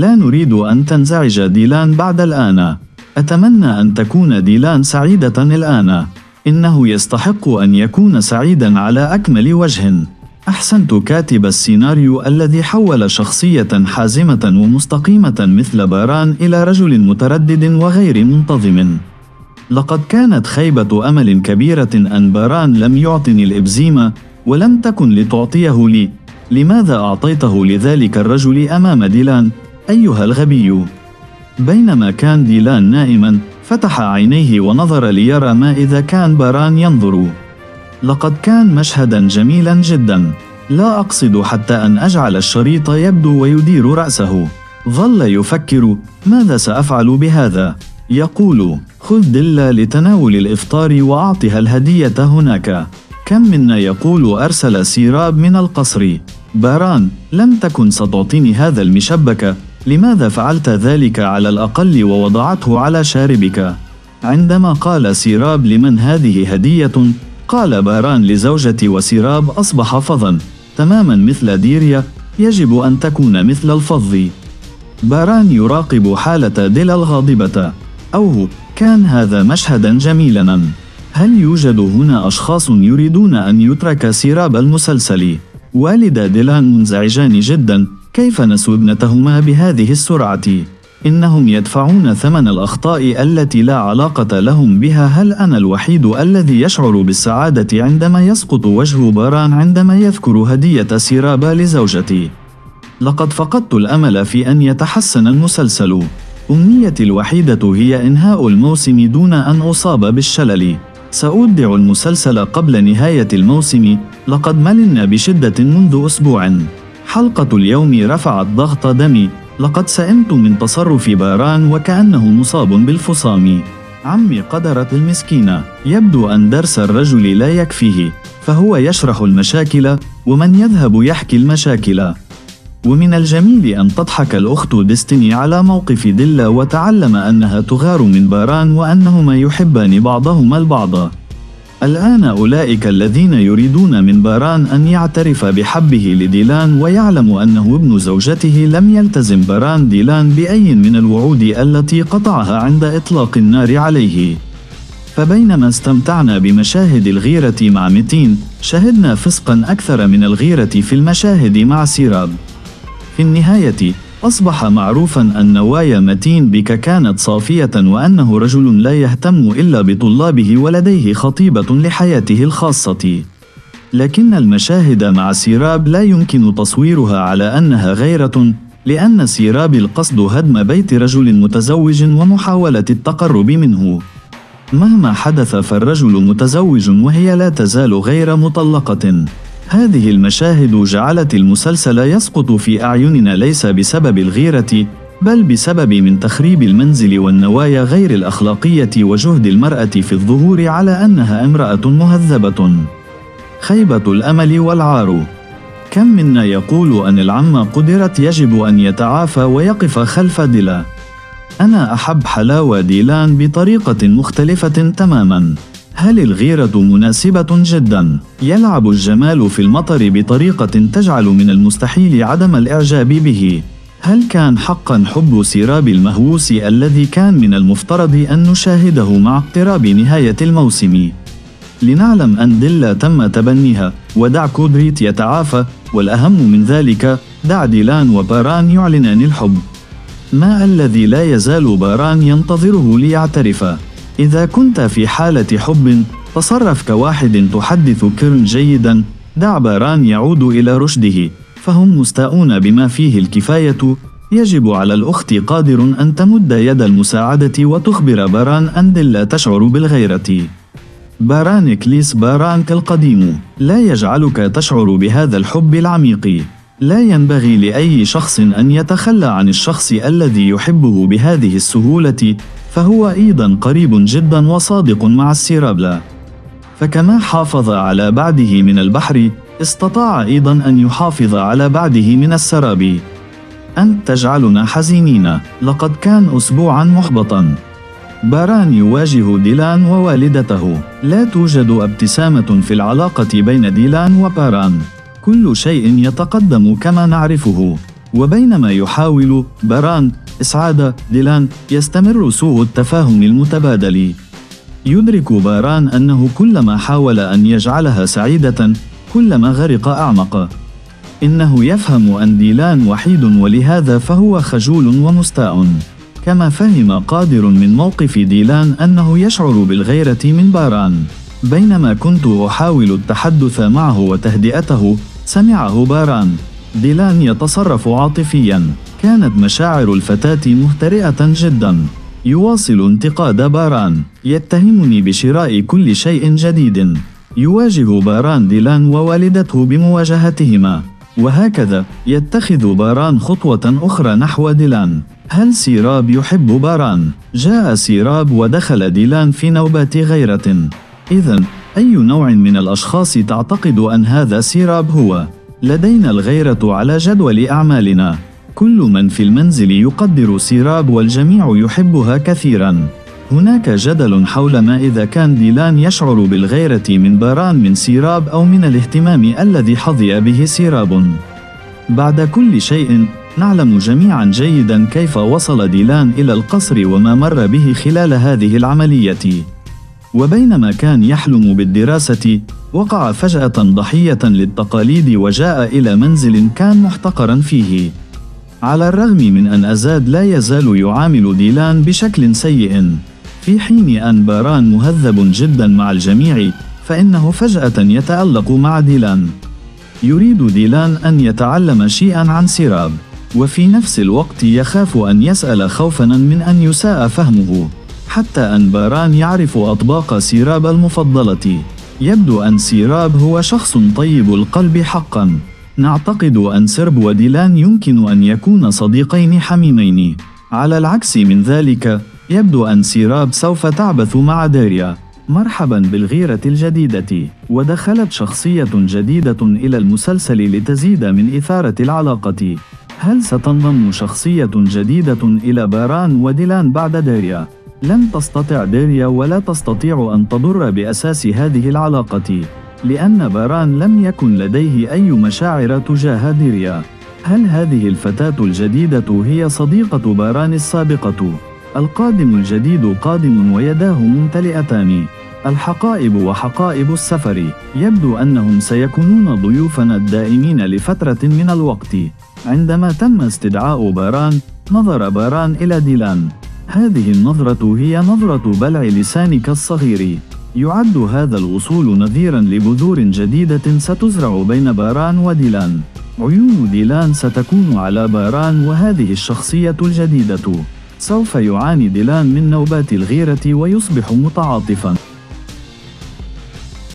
لا نريد أن تنزعج ديلان بعد الآن. أتمنى أن تكون ديلان سعيدة الآن. إنه يستحق أن يكون سعيدا على أكمل وجه. أحسنت كاتب السيناريو الذي حول شخصية حازمة ومستقيمة مثل باران إلى رجل متردد وغير منتظم. لقد كانت خيبة أمل كبيرة أن باران لم يعطني الإبزيم ولم تكن لتعطيه لي. لماذا أعطيته لذلك الرجل أمام ديلان؟ أيها الغبي. بينما كان ديلان نائما، فتح عينيه ونظر ليرى ما إذا كان باران ينظر. لقد كان مشهدا جميلا جدا. لا أقصد حتى أن أجعل الشريط يبدو ويدير رأسه. ظل يفكر ماذا سأفعل بهذا؟ يقول خذ دلة لتناول الإفطار وأعطها الهدية هناك. كم منا يقول أرسل سيراب من القصر. باران لم تكن ستعطيني هذا المشبك. لماذا فعلت ذلك على الأقل ووضعته على شاربك؟ عندما قال سيراب لمن هذه هدية؟ قال باران لزوجتي وسيراب أصبح فظا. تماما مثل ديريا. يجب أن تكون مثل الفظ. باران يراقب حالة ديلا الغاضبة. أو كان هذا مشهدا جميلا. هل يوجد هنا أشخاص يريدون أن يترك سيراب المسلسل؟ والدا ديلان منزعجان جدا. كيف نسوا ابنتهما بهذه السرعة؟ إنهم يدفعون ثمن الأخطاء التي لا علاقة لهم بها. هل أنا الوحيد الذي يشعر بالسعادة عندما يسقط وجه باران عندما يذكر هدية سيرابا لزوجتي؟ لقد فقدت الأمل في أن يتحسن المسلسل. أمنيتي الوحيدة هي إنهاء الموسم دون أن أصاب بالشلل. سأودع المسلسل قبل نهاية الموسم. لقد مللنا بشدة منذ أسبوع. حلقة اليوم رفعت ضغط دمي. لقد سئمت من تصرف باران وكأنه مصاب بالفصام. عمي قدرت المسكينة. يبدو أن درس الرجل لا يكفيه. فهو يشرح المشاكل ومن يذهب يحكي المشاكل. ومن الجميل أن تضحك الأخت ديستني على موقف ديلا وتعلم أنها تغار من باران وأنهما يحبان بعضهما البعض. الآن أولئك الذين يريدون من باران أن يعترف بحبه لديلان ويعلم أنه ابن زوجته لم يلتزم باران ديلان بأي من الوعود التي قطعها عند إطلاق النار عليه. فبينما استمتعنا بمشاهد الغيرة مع متين شهدنا فسقا أكثر من الغيرة في المشاهد مع سيراب. في النهاية أصبح معروفا أن نوايا متين بك كانت صافية وأنه رجل لا يهتم إلا بطلابه ولديه خطيبة لحياته الخاصة. لكن المشاهد مع سيراب لا يمكن تصويرها على أنها غيرة، لأن سيراب القصد هدم بيت رجل متزوج ومحاولة التقرب منه. مهما حدث فالرجل متزوج وهي لا تزال غير مطلقة. هذه المشاهد جعلت المسلسل يسقط في أعيننا ليس بسبب الغيرة بل بسبب من تخريب المنزل والنوايا غير الأخلاقية وجهد المرأة في الظهور على أنها امرأة مهذبة. خيبة الأمل والعار. كم منا يقول أن العم قدرت يجب أن يتعافى ويقف خلف ديلا أنا أحب حلاوة ديلان بطريقة مختلفة تماماً. هل الغيرة مناسبة جدا؟ يلعب الجمال في المطر بطريقة تجعل من المستحيل عدم الإعجاب به. هل كان حقا حب سيراب المهووس الذي كان من المفترض أن نشاهده مع اقتراب نهاية الموسم؟ لنعلم أن ديلا تم تبنيها ودع كودريت يتعافى والأهم من ذلك دع ديلان وباران يعلنان الحب. ما الذي لا يزال باران ينتظره ليعترف؟ إذا كنت في حالة حب تصرف كواحد تحدث كيرن جيدا. دع باران يعود إلى رشده. فهم مستاءون بما فيه الكفاية. يجب على الأخت قادر أن تمد يد المساعدة وتخبر باران أن لا تشعر بالغيرة. باران كليس بارانك القديم لا يجعلك تشعر بهذا الحب العميق. لا ينبغي لأي شخص أن يتخلى عن الشخص الذي يحبه بهذه السهولة. فهو أيضا قريب جدا وصادق مع السيرابلا. فكما حافظ على بعده من البحر استطاع أيضا أن يحافظ على بعده من السراب. أنت تجعلنا حزينين. لقد كان أسبوعا محبطا. باران يواجه ديلان ووالدته. لا توجد ابتسامة في العلاقة بين ديلان وباران. كل شيء يتقدم كما نعرفه. وبينما يحاول باران إسعاد ديلان يستمر سوء التفاهم المتبادل. يدرك باران أنه كلما حاول أن يجعلها سعيدة كلما غرق أعمق. إنه يفهم أن ديلان وحيد ولهذا فهو خجول ومستاء. كما فهم قادر من موقف ديلان أنه يشعر بالغيرة من باران. بينما كنت أحاول التحدث معه وتهدئته سمعه باران. ديلان يتصرف عاطفيا. كانت مشاعر الفتاة مهترئة جدا. يواصل انتقاد باران. يتهمني بشراء كل شيء جديد. يواجه باران ديلان ووالدته بمواجهتهما. وهكذا يتخذ باران خطوة أخرى نحو ديلان. هل سيراب يحب باران؟ جاء سيراب ودخل ديلان في نوبات غيرة. إذا أي نوع من الأشخاص تعتقد أن هذا سيراب هو؟ لدينا الغيرة على جدول أعمالنا. كل من في المنزل يقدر سيراب والجميع يحبها كثيرا. هناك جدل حول ما إذا كان ديلان يشعر بالغيرة من باران من سيراب أو من الاهتمام الذي حظي به سيراب. بعد كل شيء نعلم جميعا جيدا كيف وصل ديلان إلى القصر وما مر به خلال هذه العملية. وبينما كان يحلم بالدراسة وقع فجأة ضحية للتقاليد وجاء إلى منزل كان محتقرا فيه. على الرغم من أن أزاد لا يزال يعامل ديلان بشكل سيء. في حين أن باران مهذب جدا مع الجميع فإنه فجأة يتألق مع ديلان. يريد ديلان أن يتعلم شيئا عن سيراب وفي نفس الوقت يخاف أن يسأل خوفا من أن يساء فهمه. حتى أن باران يعرف أطباق سيراب المفضلة. يبدو أن سيراب هو شخص طيب القلب حقا. نعتقد أن سرب وديلان يمكن أن يكون صديقين حميمين. على العكس من ذلك يبدو أن سيراب سوف تعبث مع داريا. مرحبا بالغيرة الجديدة. ودخلت شخصية جديدة إلى المسلسل لتزيد من إثارة العلاقة. هل ستنضم شخصية جديدة إلى باران وديلان بعد داريا؟ لن تستطيع داريا ولا تستطيع أن تضر بأساس هذه العلاقة. لأن باران لم يكن لديه أي مشاعر تجاه ديريا. هل هذه الفتاة الجديدة هي صديقة باران السابقة؟ القادم الجديد قادم ويداه ممتلئتان. الحقائب وحقائب السفر. يبدو أنهم سيكونون ضيوفنا الدائمين لفترة من الوقت. عندما تم استدعاء باران نظر باران إلى ديلان. هذه النظرة هي نظرة بلع لسانك الصغير. يعد هذا الوصول نذيرا لبذور جديدة ستزرع بين باران وديلان. عيون ديلان ستكون على باران وهذه الشخصية الجديدة. سوف يعاني ديلان من نوبات الغيرة ويصبح متعاطفا.